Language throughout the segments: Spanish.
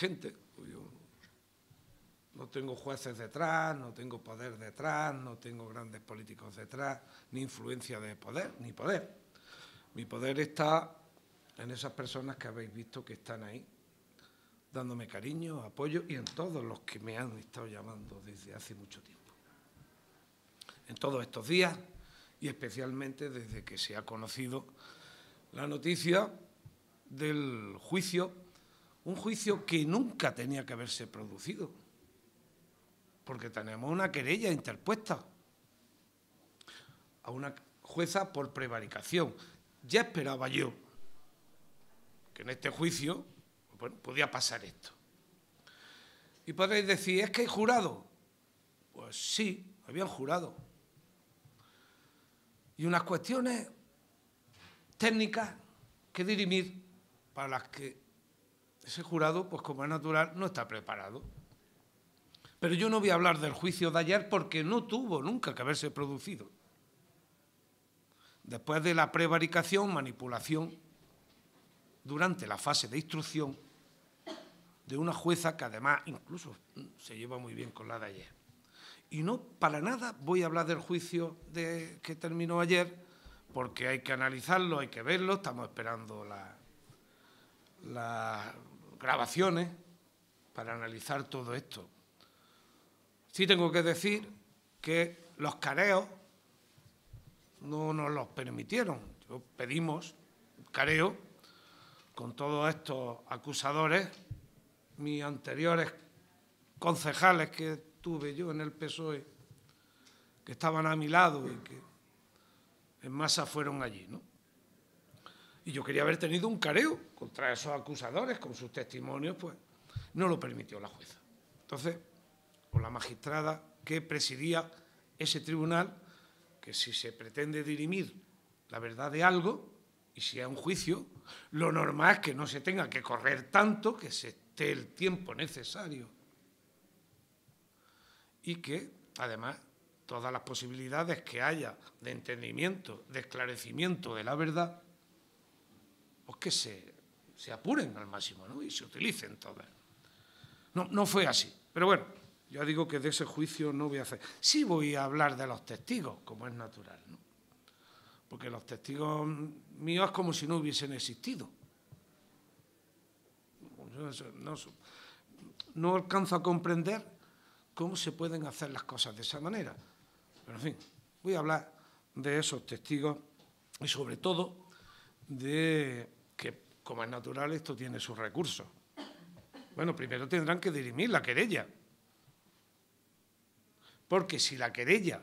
gente. Pues no tengo jueces detrás, no tengo poder detrás, no tengo grandes políticos detrás, ni influencia de poder, ni poder. Mi poder está en esas personas que habéis visto que están ahí, dándome cariño, apoyo y en todos los que me han estado llamando desde hace mucho tiempo. En todos estos días y especialmente desde que se ha conocido la noticia del juicio, un juicio que nunca tenía que haberse producido, porque tenemos una querella interpuesta a una jueza por prevaricación. Ya esperaba yo que en este juicio podía pasar esto. Y podréis decir, ¿es que hay jurado? Pues sí, habían jurado. Y unas cuestiones técnicas que dirimir para las que ese jurado, pues como es natural, no está preparado. Pero yo no voy a hablar del juicio de ayer porque no tuvo nunca que haberse producido. Después de la prevaricación, manipulación, durante la fase de instrucción de una jueza que además incluso se lleva muy bien con la de ayer. Y no para nada voy a hablar del juicio de, que terminó ayer, porque hay que analizarlo, hay que verlo, estamos esperando las grabaciones para analizar todo esto. Sí tengo que decir que los careos no nos los permitieron. Yo pedimos careo con todos estos acusadores, mis anteriores concejales que tuve yo en el PSOE, que estaban a mi lado y que en masa fueron allí, ¿no? Y yo quería haber tenido un careo contra esos acusadores con sus testimonios, pues no lo permitió la jueza. Entonces, con la magistrada que presidía ese tribunal, que si se pretende dirimir la verdad de algo, y si hay un juicio, lo normal es que no se tenga que correr tanto, que se esté el tiempo necesario y que, además, todas las posibilidades que haya de entendimiento, de esclarecimiento de la verdad, pues que se, se apuren al máximo ¿no? y se utilicen todas. No, no fue así. Pero bueno, ya digo que de ese juicio no voy a hacer. Sí voy a hablar de los testigos, como es natural, ¿no? porque los testigos míos es como si no hubiesen existido. No, no alcanzo a comprender cómo se pueden hacer las cosas de esa manera. Pero en fin, voy a hablar de esos testigos y sobre todo de que, como es natural, esto tiene sus recursos. Bueno, primero tendrán que dirimir la querella. Porque si la querella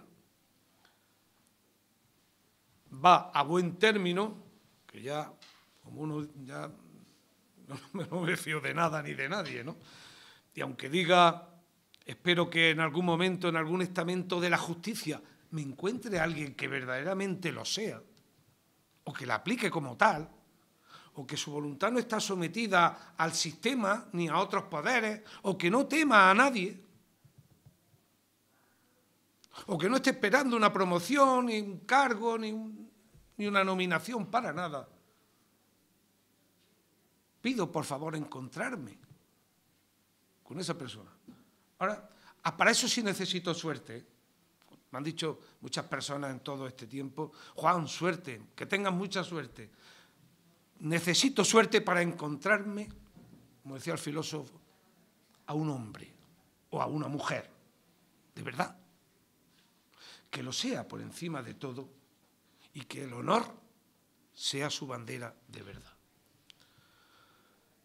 va a buen término, que ya, como uno ya no me fío de nada ni de nadie, ¿no? Y aunque diga Espero que en algún momento, en algún estamento de la justicia, me encuentre alguien que verdaderamente lo sea, o que la aplique como tal, o que su voluntad no está sometida al sistema ni a otros poderes, o que no tema a nadie, o que no esté esperando una promoción, ni un cargo, ni, ni una nominación para nada. Pido por favor encontrarme con esa persona. Ahora, ah, para eso sí necesito suerte. Me han dicho muchas personas en todo este tiempo, Juan, suerte, que tengan mucha suerte. Necesito suerte para encontrarme, como decía el filósofo, a un hombre o a una mujer, de verdad, que lo sea por encima de todo y que el honor sea su bandera de verdad.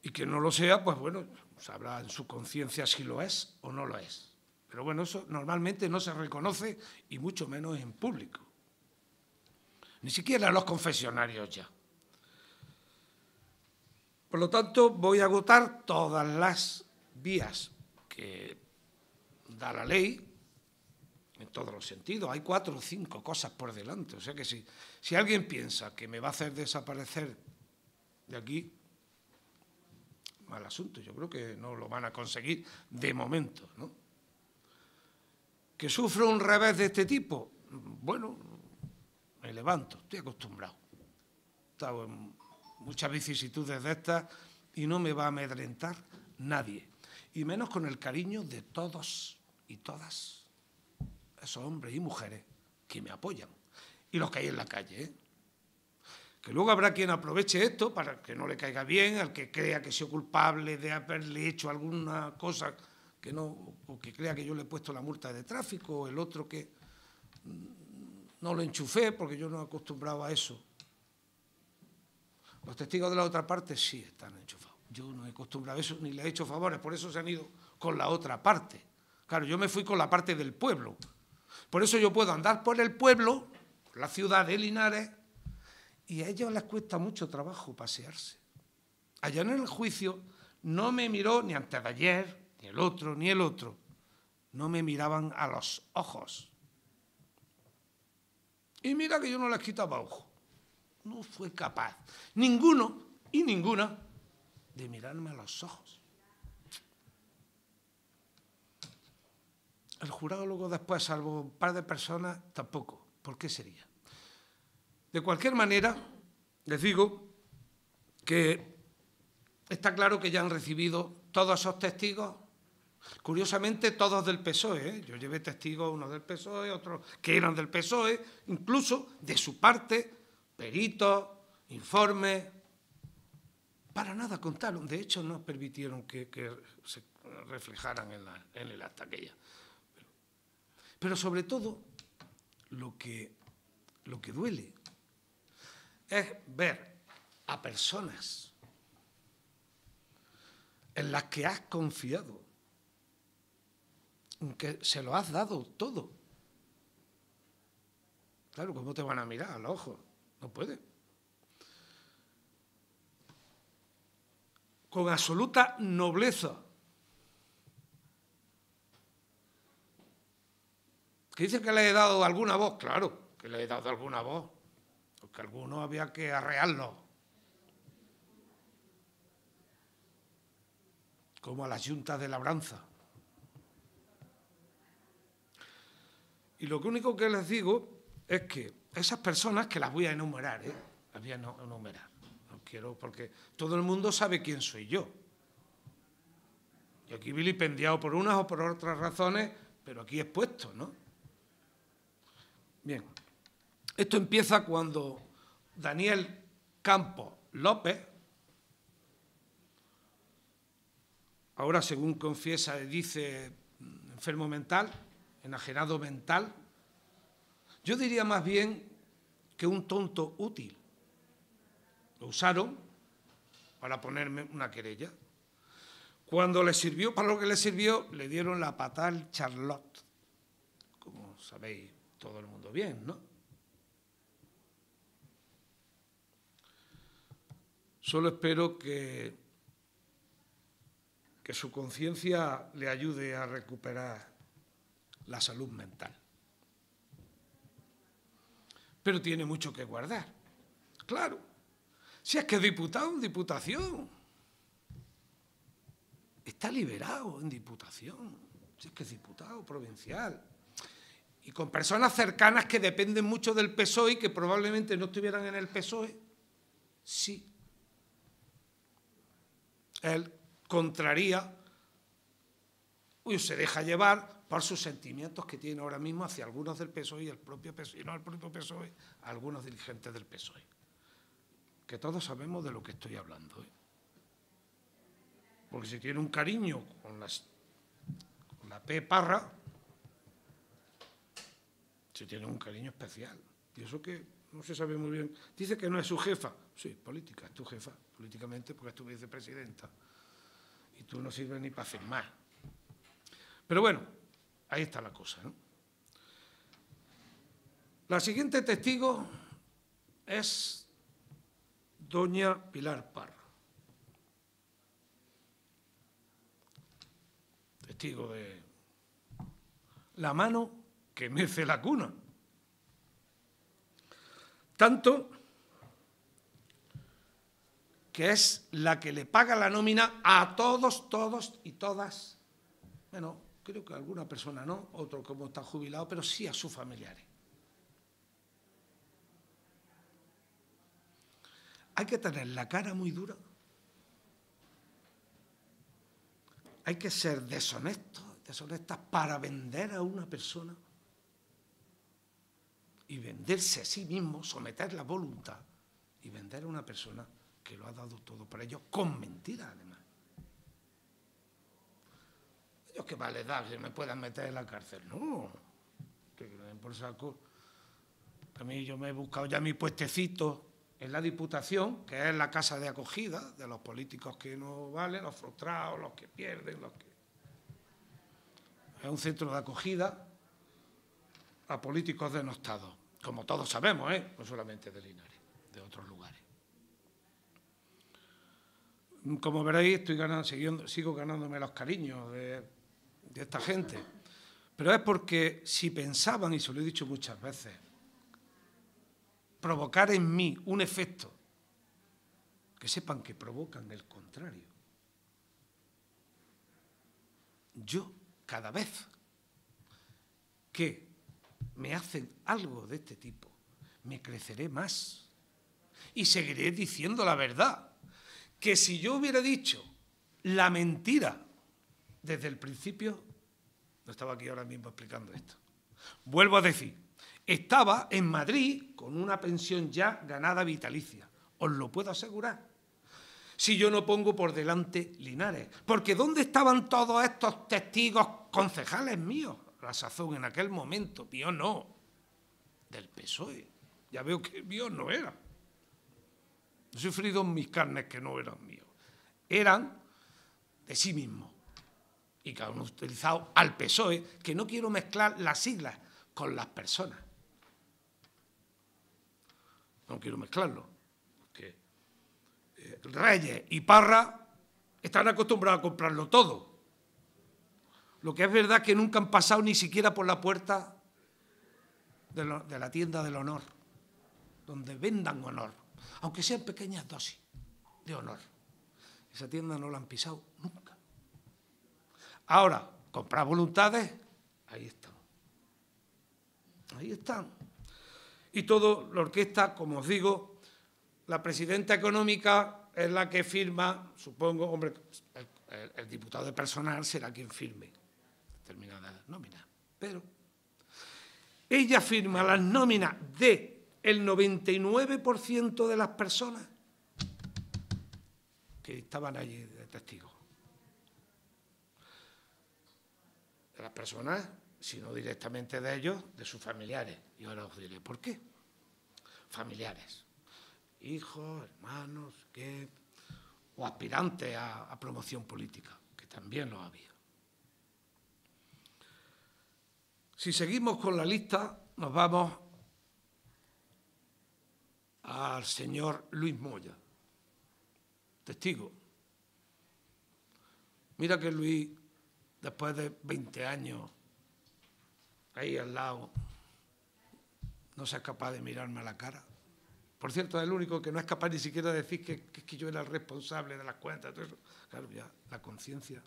Y que no lo sea, pues bueno, sabrá en su conciencia si lo es o no lo es. Pero bueno, eso normalmente no se reconoce y mucho menos en público. Ni siquiera los confesionarios ya. Por lo tanto, voy a agotar todas las vías que da la ley, en todos los sentidos. Hay cuatro o cinco cosas por delante. O sea que si, si alguien piensa que me va a hacer desaparecer de aquí, mal asunto. Yo creo que no lo van a conseguir de momento. ¿no? ¿Que sufro un revés de este tipo? Bueno, me levanto, estoy acostumbrado. He en muchas vicisitudes de estas y no me va a amedrentar nadie. Y menos con el cariño de todos y todas esos hombres y mujeres que me apoyan. Y los que hay en la calle. ¿eh? Que luego habrá quien aproveche esto para que no le caiga bien, al que crea que soy culpable de haberle hecho alguna cosa que no, o que crea que yo le he puesto la multa de tráfico, o el otro que mm, no lo enchufé porque yo no he acostumbrado a eso. Los testigos de la otra parte sí están enchufados. Yo no he acostumbrado a eso ni le he hecho favores, por eso se han ido con la otra parte. Claro, yo me fui con la parte del pueblo. Por eso yo puedo andar por el pueblo, la ciudad de Linares, y a ellos les cuesta mucho trabajo pasearse. Allá en el juicio no me miró ni antes de ayer, ni el otro, ni el otro. No me miraban a los ojos. Y mira que yo no les quitaba ojo. No fue capaz, ninguno y ninguna, de mirarme a los ojos. El jurado luego después, salvo un par de personas, tampoco. ¿Por qué sería? De cualquier manera, les digo que está claro que ya han recibido todos esos testigos, curiosamente todos del PSOE. ¿eh? Yo llevé testigos, unos del PSOE, otros que eran del PSOE, incluso de su parte, peritos, informes. Para nada contaron, de hecho no permitieron que, se reflejaran en, en el acta aquella. Pero sobre todo, lo que, lo que duele es ver a personas en las que has confiado, en que se lo has dado todo. Claro, ¿cómo te van a mirar a los ojos? No puede. Con absoluta nobleza. ¿Que dice que le he dado alguna voz? Claro, que le he dado alguna voz que algunos había que arrearlo. Como a las juntas de labranza. Y lo único que les digo es que esas personas, que las voy a enumerar, ¿eh? las voy a enumerar, no quiero, porque todo el mundo sabe quién soy yo. Y aquí vilipendiado por unas o por otras razones, pero aquí expuesto, ¿no? Bien, esto empieza cuando Daniel Campos López, ahora según confiesa dice enfermo mental, enajenado mental, yo diría más bien que un tonto útil. Lo usaron para ponerme una querella. Cuando le sirvió, para lo que le sirvió, le dieron la patal Charlotte, como sabéis todo el mundo bien, ¿no? Solo espero que, que su conciencia le ayude a recuperar la salud mental. Pero tiene mucho que guardar. Claro. Si es que diputado en diputación. Está liberado en diputación. Si es que es diputado provincial y con personas cercanas que dependen mucho del PSOE y que probablemente no estuvieran en el PSOE, sí. Él contraría y se deja llevar por sus sentimientos que tiene ahora mismo hacia algunos del PSOE y el propio PSOE, y no el propio PSOE, algunos dirigentes del PSOE. Que todos sabemos de lo que estoy hablando. ¿eh? Porque si tiene un cariño con, las, con la P. Parra, si tiene un cariño especial. Y eso que no se sabe muy bien. Dice que no es su jefa. Sí, política, es tu jefa, políticamente, porque es tu vicepresidenta. Y tú no sirves ni para firmar. Pero bueno, ahí está la cosa. ¿no? La siguiente testigo es doña Pilar Parra. Testigo de la mano que mece la cuna. Tanto que es la que le paga la nómina a todos, todos y todas. Bueno, creo que alguna persona no, otro como está jubilado, pero sí a sus familiares. Hay que tener la cara muy dura hay que ser deshonestos, deshonestas para vender a una persona y venderse a sí mismo, someter la voluntad y vender a una persona que lo ha dado todo por ellos con mentiras además. Ellos que vale dar que me puedan meter en la cárcel, no, que den por saco. A mí yo me he buscado ya mi puestecito en la Diputación, que es la casa de acogida de los políticos que no valen, los frustrados, los que pierden, los que... Es un centro de acogida a políticos denostados, como todos sabemos, ¿eh? no solamente de Linares, de otros lugares. Como veréis, estoy ganando, sigo ganándome los cariños de, de esta gente, pero es porque si pensaban, y se lo he dicho muchas veces, provocar en mí un efecto, que sepan que provocan el contrario. Yo, cada vez que me hacen algo de este tipo, me creceré más y seguiré diciendo la verdad. Que si yo hubiera dicho la mentira desde el principio, no estaba aquí ahora mismo explicando esto. Vuelvo a decir, estaba en Madrid con una pensión ya ganada vitalicia. Os lo puedo asegurar. Si yo no pongo por delante Linares. Porque ¿dónde estaban todos estos testigos concejales míos? La sazón en aquel momento, mío no, del PSOE. Ya veo que míos no eran. He sufrido mis carnes que no eran míos. Eran de sí mismos. Y que han utilizado al PSOE, que no quiero mezclar las siglas con las personas no quiero mezclarlo, porque eh, Reyes y Parra están acostumbrados a comprarlo todo. Lo que es verdad es que nunca han pasado ni siquiera por la puerta de, de la tienda del honor, donde vendan honor, aunque sean pequeñas dosis de honor. Esa tienda no la han pisado nunca. Ahora, comprar voluntades, ahí están. Ahí están y todo la orquesta, como os digo, la presidenta económica es la que firma, supongo, hombre, el, diputado de personal será quien firme determinadas nóminas, pero ella firma las nóminas de el 99% de las personas que estaban allí de testigos. Las personas sino directamente de ellos, de sus familiares. Y ahora os diré por qué. Familiares, hijos, hermanos, que, o aspirantes a, a promoción política, que también lo había. Si seguimos con la lista, nos vamos al señor Luis Moya, testigo. Mira que Luis, después de 20 años ahí al lado, no seas capaz de mirarme a la cara. Por cierto, es el único que no es capaz ni siquiera de decir que, que, yo era el responsable de las cuentas. Todo eso. Claro, ya, la conciencia.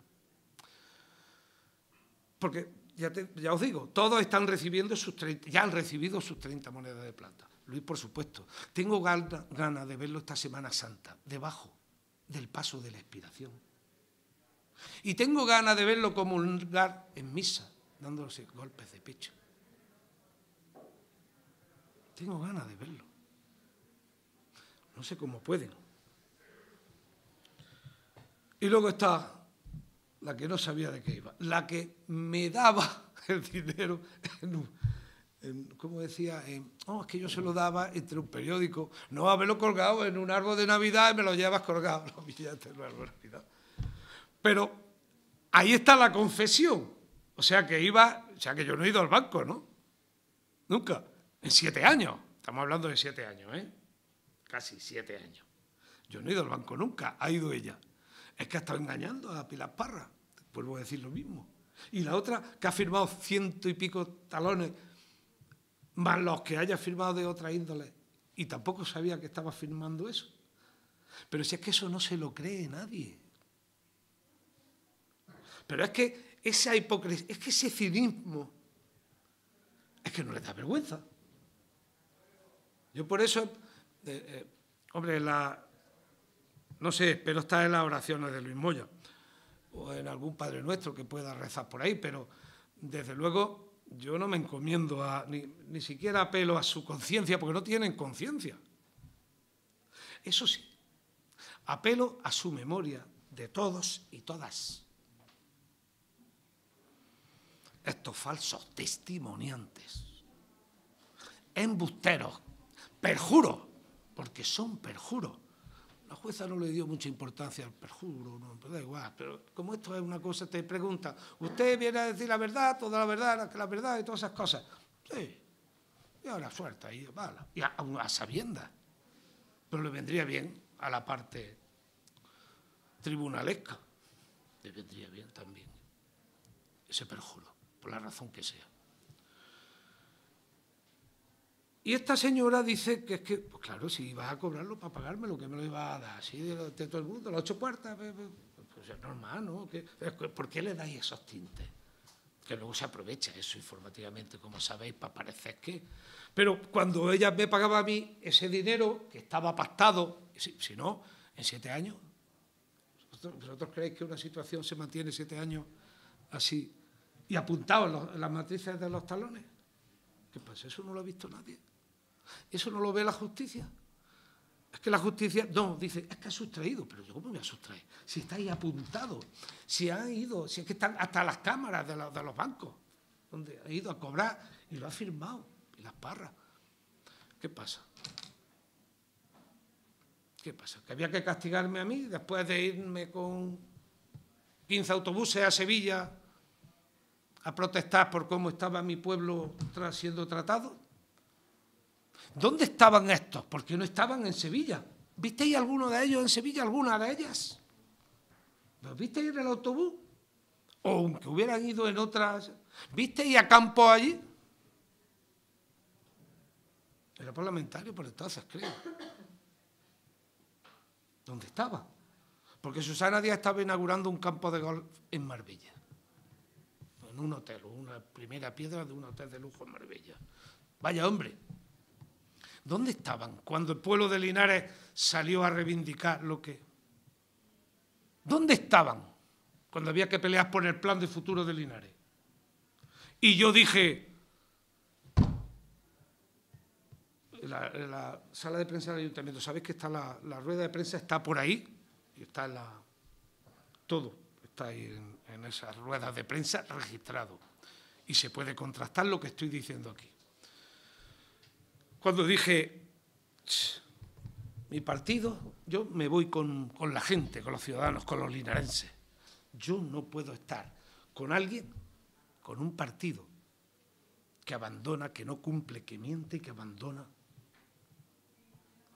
Porque, ya, ya, os digo, todos están recibiendo sus 30, ya han recibido sus 30 monedas de plata. Luis, por supuesto. Tengo ganas de verlo esta Semana Santa, debajo del paso de la expiración. Y tengo ganas de verlo como un lugar en misa, dándose golpes de pecho. Tengo ganas de verlo. No sé cómo pueden. Y luego está la que no sabía de qué iba, la que me daba el dinero en, ¿cómo decía? oh, es que yo se lo daba entre un periódico, no haberlo colgado en un árbol de Navidad y me lo llevas colgado, en un árbol de Navidad. Pero ahí está la confesión. O sea que iba, o sea que yo no he ido al banco, ¿no? Nunca. En siete años. Estamos hablando de siete años, ¿eh? Casi siete años. Yo no he ido al banco nunca, ha ido ella. Es que ha estado engañando a Pilar Parra. Vuelvo a decir lo mismo. Y la otra, que ha firmado ciento y pico talones, más los que haya firmado de otra índole, y tampoco sabía que estaba firmando eso. Pero si es que eso no se lo cree nadie. Pero es que esa hipocresía, es que ese cinismo, es que no le da vergüenza. Yo por eso, eh, eh, hombre, la, no sé, pero está en las oraciones de Luis Moya. o en algún Padre Nuestro que pueda rezar por ahí, pero desde luego yo no me encomiendo a, ni, ni siquiera apelo a su conciencia, porque no tienen conciencia. Eso sí, apelo a su memoria de todos y todas. Estos falsos testimoniantes, embusteros, perjuros, porque son perjuros. La jueza no le dio mucha importancia al perjuro, no, pero da igual. Pero como esto es una cosa, te pregunta, ¿usted viene a decir la verdad, toda la verdad, la verdad y todas esas cosas? Sí. Y ahora suelta, y, vale, y a, a sabiendas. Pero le vendría bien a la parte tribunalesca. Le vendría bien también ese perjuro, por la razón que sea. Y esta señora dice que es que, pues claro, si vas a cobrarlo para pagarme lo que me lo iba a dar, así de, todo el mundo, las ocho puertas, pues, es normal, ¿no? ¿Por qué le dais esos tintes? Que luego se aprovecha eso informativamente, como sabéis, para parecer que... Pero cuando ella me pagaba a mí ese dinero que estaba pactado, si, no, en siete años, ¿vosotros, ¿vosotros, creéis que una situación se mantiene siete años así y apuntado en, las matrices de los talones? ¿Qué pasa? Eso no lo ha visto nadie. ¿Eso no lo ve la justicia? Es que la justicia, no, dice, es que ha sustraído, pero yo cómo me voy a sustraer. Si está ahí apuntado, si han ido, si es que están hasta las cámaras de, de los bancos, donde ha ido a cobrar y lo ha firmado, y las parras. ¿Qué pasa? ¿Qué pasa? ¿Que había que castigarme a mí después de irme con 15 autobuses a Sevilla a protestar por cómo estaba mi pueblo siendo tratado? ¿Dónde estaban estos? Porque no estaban en Sevilla. ¿Visteis alguno de ellos en Sevilla, alguna de ellas? ¿Los visteis en el autobús? O aunque hubieran ido en otras... ¿Visteis a campo allí? Era parlamentario por entonces, creo. ¿Dónde estaba? Porque Susana Díaz estaba inaugurando un campo de golf en Marbella. En un hotel, una primera piedra de un hotel de lujo en Marbella. Vaya hombre. ¿Dónde estaban cuando el pueblo de Linares salió a reivindicar lo que... ¿Dónde estaban cuando había que pelear por el plan de futuro de Linares? Y yo dije, la, la sala de prensa del ayuntamiento, ¿sabéis que está la, la, rueda de prensa? Está por ahí, y está en la... Todo está ahí en, en esas ruedas de prensa registrado. Y se puede contrastar lo que estoy diciendo aquí cuando dije, mi partido, yo me voy con, con, la gente, con los ciudadanos, con los linarenses. Yo no puedo estar con alguien, con un partido que abandona, que no cumple, que miente y que abandona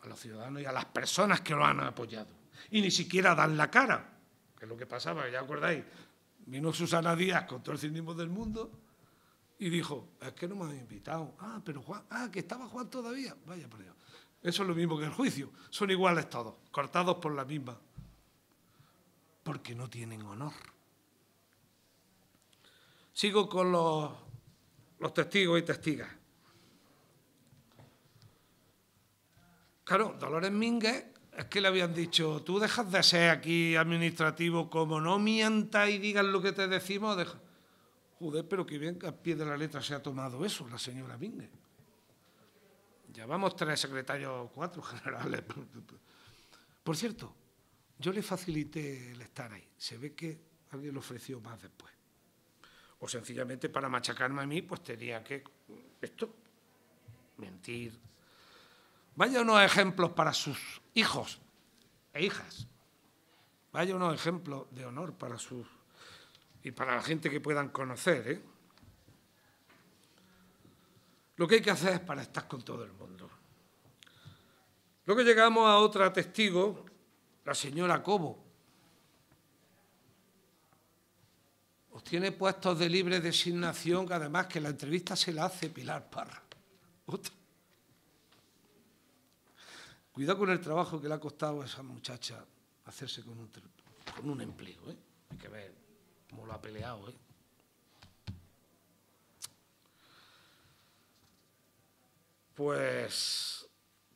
a los ciudadanos y a las personas que lo han apoyado. Y ni siquiera dan la cara, que es lo que pasaba, ya acordáis. Vino Susana Díaz con todo el cinismo del mundo y dijo, es que no me han invitado. Ah, pero Juan, ah, que estaba Juan todavía. Vaya por Dios. Eso es lo mismo que el juicio. Son iguales todos, cortados por la misma. Porque no tienen honor. Sigo con los, los testigos y testigas. Claro, Dolores Mínguez es que le habían dicho, tú dejas de ser aquí administrativo, como no mientas y digas lo que te decimos, deja. Joder, pero que bien que a pie de la letra se ha tomado eso, la señora Mingue. Ya vamos tres secretarios, cuatro generales. Por cierto, yo le facilité el estar ahí. Se ve que alguien lo ofreció más después. O sencillamente para machacarme a mí, pues tenía que... Esto, mentir. Vaya unos ejemplos para sus hijos e hijas. Vaya unos ejemplos de honor para sus y para la gente que puedan conocer. ¿eh? Lo que hay que hacer es para estar con todo el mundo. Luego llegamos a otra testigo, la señora Cobo. Os tiene puestos de libre designación, además que la entrevista se la hace Pilar Parra. Cuidado con el trabajo que le ha costado a esa muchacha hacerse con un, empleo. ¿eh? Hay que ver como lo ha peleado, ¿eh? Pues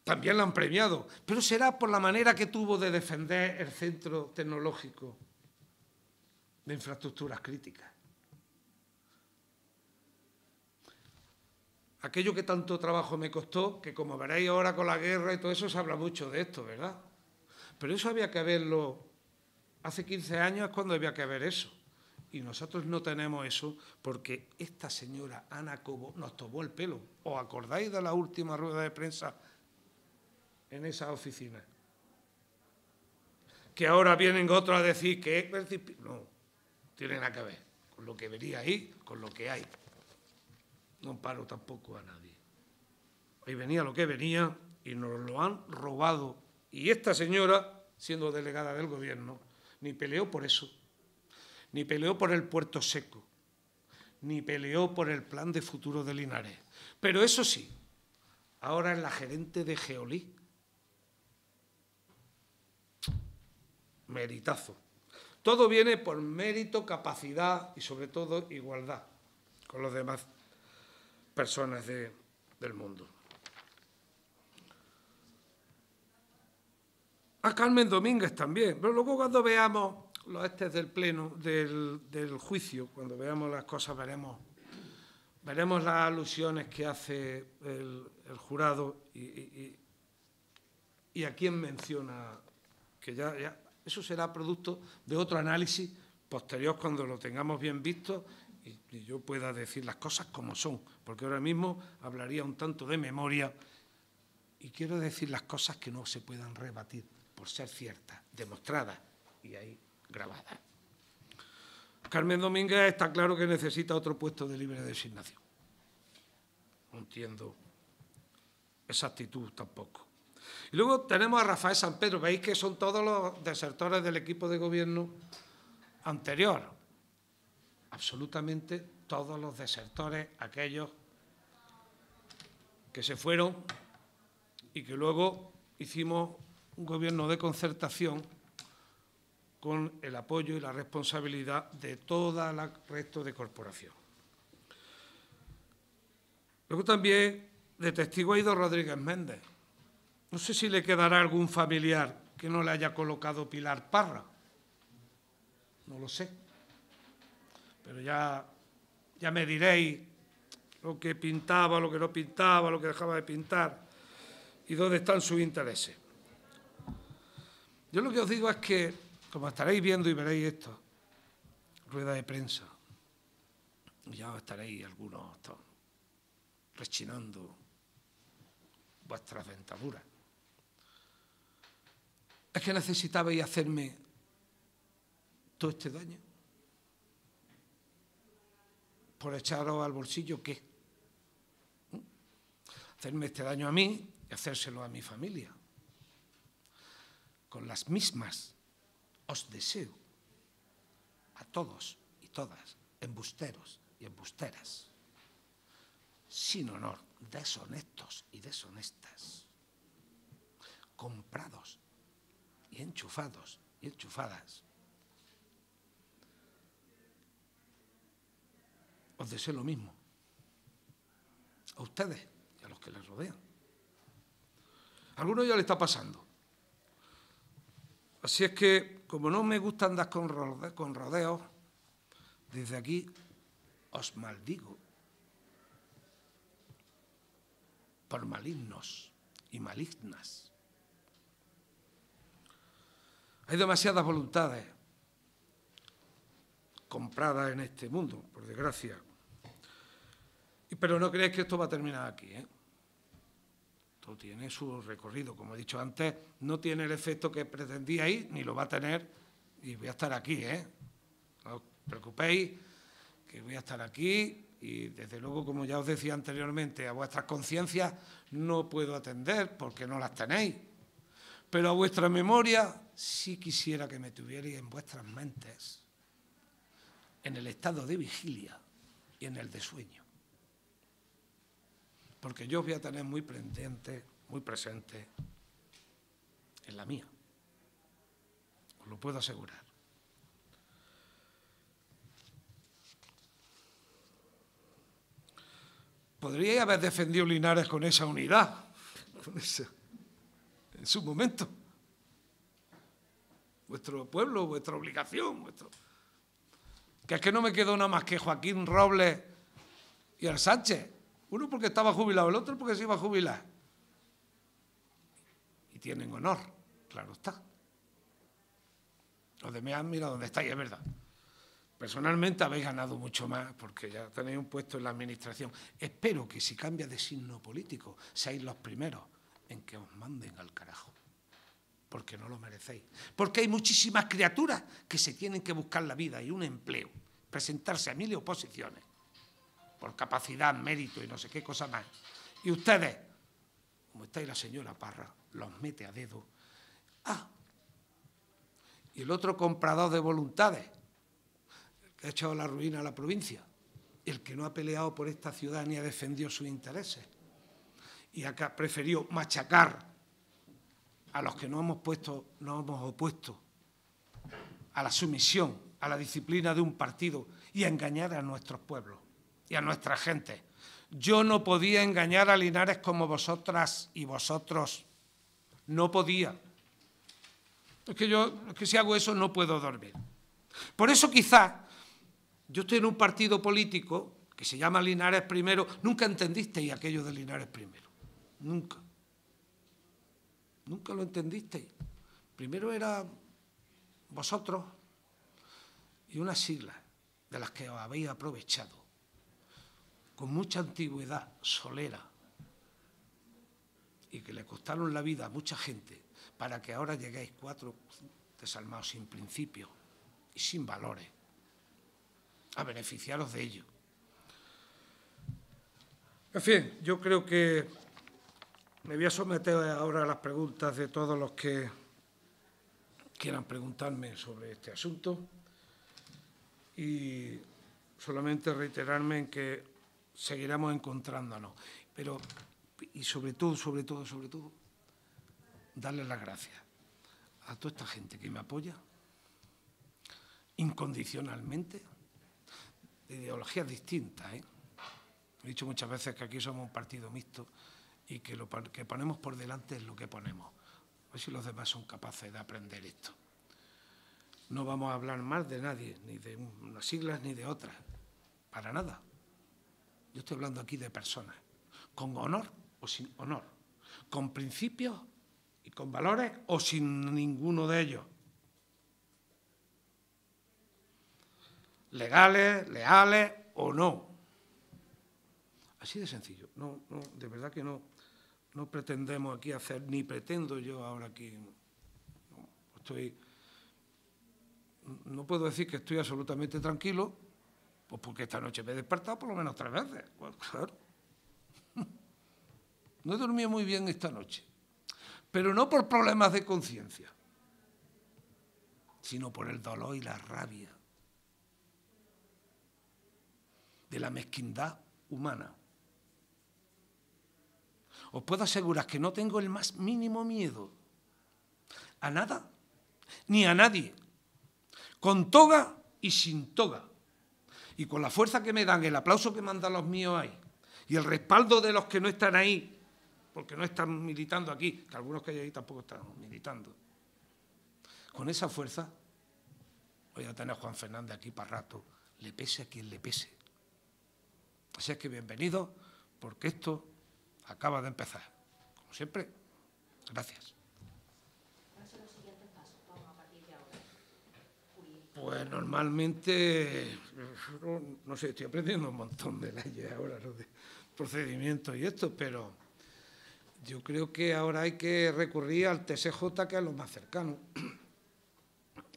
también la han premiado, pero será por la manera que tuvo de defender el centro tecnológico de infraestructuras críticas. Aquello que tanto trabajo me costó, que como veréis ahora con la guerra y todo eso se habla mucho de esto, ¿verdad? Pero eso había que verlo, hace 15 años es cuando había que ver eso. Y nosotros no tenemos eso porque esta señora Ana Cobo nos tomó el pelo. ¿Os acordáis de la última rueda de prensa en esa oficina? Que ahora vienen otros a decir que no, tiene nada que ver con lo que vería ahí, con lo que hay. No paro tampoco a nadie. Ahí venía lo que venía y nos lo han robado. Y esta señora, siendo delegada del gobierno, ni peleó por eso, ni peleó por el puerto seco, ni peleó por el plan de futuro de Linares. Pero eso sí, ahora es la gerente de Geolí. Meritazo. Todo viene por mérito, capacidad y sobre todo igualdad con los demás personas del mundo. A Carmen Domínguez también, pero luego cuando veamos los estes del pleno, del, juicio, cuando veamos las cosas veremos, veremos las alusiones que hace el, jurado y, y, a quién menciona, que ya, ya eso será producto de otro análisis posterior cuando lo tengamos bien visto y, yo pueda decir las cosas como son, porque ahora mismo hablaría un tanto de memoria y quiero decir las cosas que no se puedan rebatir por ser ciertas, demostradas y ahí grabadas. Carmen Domínguez está claro que necesita otro puesto de libre designación. No entiendo esa actitud tampoco. Y luego tenemos a Rafael San Pedro. Veis que son todos los desertores del equipo de gobierno anterior. Absolutamente todos los desertores, aquellos que se fueron y que luego hicimos un gobierno de concertación con el apoyo y la responsabilidad de todo el resto de corporación. Luego también de testigo ha ido Rodríguez Méndez. No sé si le quedará algún familiar que no le haya colocado Pilar Parra. No lo sé. Pero ya, ya me diréis lo que pintaba, lo que no pintaba, lo que dejaba de pintar y dónde están sus intereses. Yo lo que os digo es que, como estaréis viendo y veréis esto, rueda de prensa, ya estaréis algunos rechinando vuestras dentaduras ¿Es que necesitabais hacerme todo este daño? ¿Por echaros al bolsillo qué? ¿Mm? Hacerme este daño a mí y hacérselo a mi familia. Con las mismas os deseo a todos y todas, embusteros y embusteras, sin honor, deshonestos y deshonestas, comprados y enchufados y enchufadas. Os deseo lo mismo. A ustedes y a los que les rodean. A algunos ya le está pasando. Así es que, como no me gusta andar con, con rodeos, desde aquí os maldigo por malignos y malignas hay demasiadas voluntades compradas en este mundo, por desgracia. Pero no creéis que esto va a terminar aquí. ¿eh? Esto tiene su recorrido. Como he dicho antes, no tiene el efecto que pretendíais, ni lo va a tener, y voy a estar aquí. ¿eh? No os preocupéis, que voy a estar aquí y desde luego, como ya os decía anteriormente, a vuestras conciencias no puedo atender porque no las tenéis pero a vuestra memoria sí quisiera que me tuvierais en vuestras mentes, en el estado de vigilia y en el de sueño. Porque yo os voy a tener muy presente, muy presente en la mía. Os lo puedo asegurar. Podríais haber defendido Linares con esa unidad, con esa en su momento. Vuestro pueblo, vuestra obligación, vuestro... Que es que no me quedó nada más que Joaquín Robles y el Sánchez. Uno porque estaba jubilado, el otro porque se iba a jubilar. Y tienen honor, claro está. Los de me mira dónde estáis, es verdad. Personalmente habéis ganado mucho más porque ya tenéis un puesto en la administración. Espero que si cambia de signo político seáis los primeros en que os manden al carajo. Porque no lo merecéis. Porque hay muchísimas criaturas que se tienen que buscar la vida y un empleo, presentarse a mil oposiciones por capacidad, mérito y no sé qué cosa más. Y ustedes, como está ahí la señora Parra, los mete a dedo. Ah, y el otro comprador de voluntades, que ha echado la ruina a la provincia, el que no ha peleado por esta ciudad ni ha defendido sus intereses, y ha preferido machacar a los que no hemos puesto, no hemos opuesto a la sumisión, a la disciplina de un partido y a engañar a nuestros pueblos y a nuestra gente. Yo no podía engañar a Linares como vosotras y vosotros. No podía. Es que yo, es que si hago eso no puedo dormir. Por eso quizás yo estoy en un partido político que se llama Linares Primero. Nunca entendisteis aquello de Linares Primero. Nunca. Nunca lo entendisteis. Primero era vosotros y unas siglas de las que os habéis aprovechado con mucha antigüedad solera y que le costaron la vida a mucha gente para que ahora lleguéis cuatro desalmados sin principio y sin valores a beneficiaros de ello. En fin, yo creo que me voy a someter ahora a las preguntas de todos los que quieran preguntarme sobre este asunto y solamente reiterarme en que seguiremos encontrándonos. Pero, y sobre todo, sobre todo, sobre todo, darle las gracias a toda esta gente que me apoya incondicionalmente, de ideologías distintas. ¿eh? He dicho muchas veces que aquí somos un partido mixto y que lo que ponemos por delante es lo que ponemos. A ver si los demás son capaces de aprender esto. No vamos a hablar más de nadie, ni de unas siglas ni de otras, para nada. Yo estoy hablando aquí de personas, con honor o sin honor, con principios y con valores o sin ninguno de ellos. Legales, leales o no. Así de sencillo. No, de verdad que no, no pretendemos aquí hacer, ni pretendo yo ahora aquí. estoy, no puedo decir que estoy absolutamente tranquilo, pues porque esta noche me he despertado por lo menos tres veces. Pues. No he dormido muy bien esta noche. Pero no por problemas de conciencia, sino por el dolor y la rabia de la mezquindad humana. Os puedo asegurar que no tengo el más mínimo miedo a nada, ni a nadie, con toga y sin toga y con la fuerza que me dan, el aplauso que mandan los míos ahí y el respaldo de los que no están ahí, porque no están militando aquí, que algunos que hay ahí tampoco están militando, con esa fuerza voy a tener a Juan Fernández aquí para rato, le pese a quien le pese. Así es que bienvenido, porque esto acaba de empezar. Como siempre, gracias. Pues normalmente, no sé, estoy aprendiendo un montón de leyes ahora, de procedimientos y esto, pero yo creo que ahora hay que recurrir al TSJ, que es lo más cercano,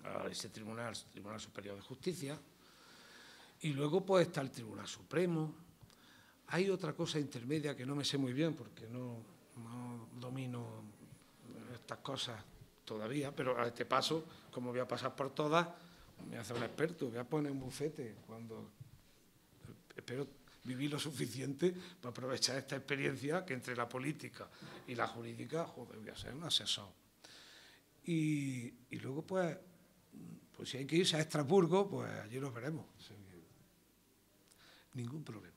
a ese tribunal, Tribunal Superior de Justicia, y luego pues está el Tribunal Supremo. Hay otra cosa intermedia que no me sé muy bien porque no, no domino estas cosas todavía, pero a este paso, como voy a pasar por todas, me hace un experto, voy a poner un bufete cuando espero vivir lo suficiente para aprovechar esta experiencia que entre la política y la jurídica, joder, voy a ser un asesor. Y, luego, pues, pues si hay que irse a Estrasburgo, pues allí nos veremos. Ningún problema.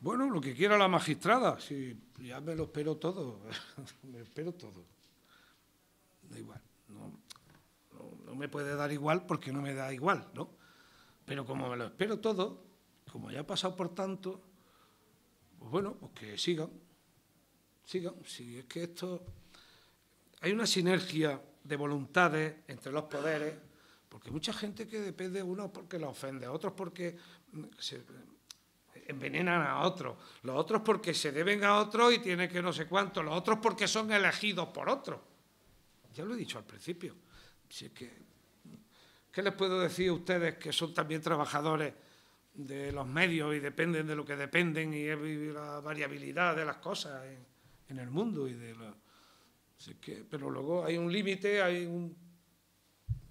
Bueno, lo que quiera la magistrada, si ya me lo espero todo, me espero todo da igual. no me puede dar igual porque no me da igual, ¿no? Pero como me lo espero todo, como ya he pasado por tanto, pues bueno, pues que sigan, sigan. Si es que esto... Hay una sinergia de voluntades entre los poderes, porque mucha gente que depende de uno porque la ofende, a otros porque se envenenan a otros, los otros porque se deben a otros y tienen que no sé cuánto, los otros porque son elegidos por otros. Ya lo he dicho al principio. Si es que, ¿Qué les puedo decir a ustedes que son también trabajadores de los medios y dependen de lo que dependen y la variabilidad de las cosas en, el mundo? y de que, Pero luego hay un límite, hay un,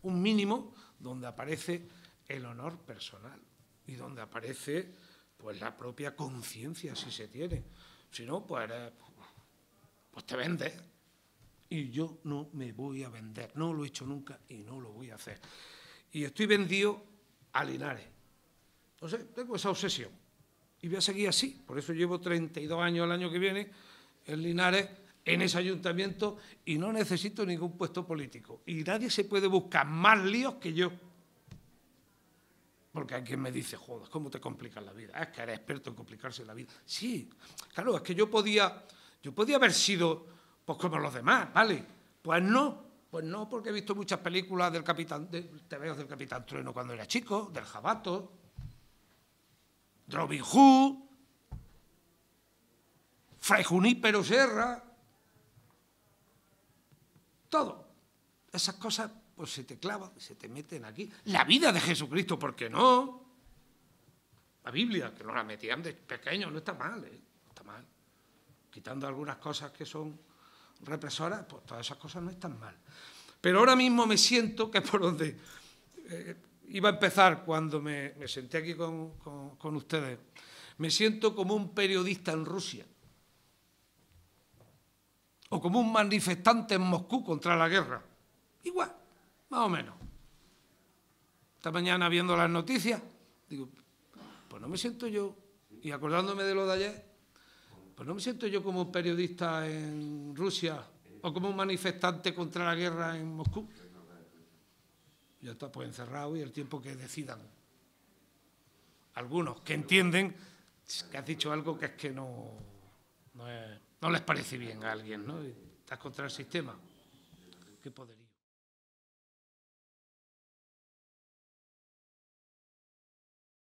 un mínimo donde aparece el honor personal y donde aparece pues la propia conciencia si se tiene. Si no, pues, pues te vendes y yo no me voy a vender. No lo he hecho nunca y no lo voy a hacer. Y estoy vendido a Linares. No sé, tengo esa obsesión. Y voy a seguir así. Por eso llevo 32 años el año que viene en Linares, en ese ayuntamiento, y no necesito ningún puesto político. Y nadie se puede buscar más líos que yo. Porque hay quien me dice, joder, ¿cómo te complicas la vida? Es que eres experto en complicarse la vida. Sí, claro, es que yo podía, yo podía haber sido pues como los demás, ¿vale? Pues no, pues no, porque he visto muchas películas del Capitán, de, del Capitán Trueno cuando era chico, del Jabato, Robin Hood, Fray Junípero Serra, todo. Esas cosas pues se te clavan, se te meten aquí. La vida de Jesucristo, ¿por qué no? La Biblia, que nos la metían de pequeño, no está mal, ¿eh? No está mal. Quitando algunas cosas que son represoras, pues todas esas cosas no están mal. Pero ahora mismo me siento, que es por donde eh, iba a empezar cuando me, senté aquí con, con ustedes, me siento como un periodista en Rusia o como un manifestante en Moscú contra la guerra. Igual, más o menos. Esta mañana viendo las noticias, digo, pues no me siento yo, y acordándome de lo de ayer, pues no me siento yo como un periodista en Rusia o como un manifestante contra la guerra en Moscú. Ya está pues encerrado y el tiempo que decidan. Algunos que entienden que has dicho algo que es que no, no, les parece bien a alguien, ¿no? estás contra el sistema. ¿Qué podría?